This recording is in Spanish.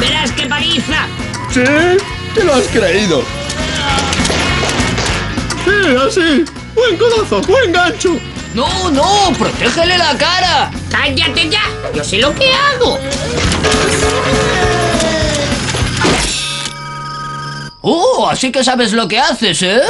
¡Verás qué paliza! ¿Sí? ¿Te lo has creído? Sí, así. Buen codazo, buen gancho. ¡No, no! ¡Protégele la cara! ¡Cállate ya! ¡Yo sé lo que hago! ¡Oh! Así que sabes lo que haces, ¿eh?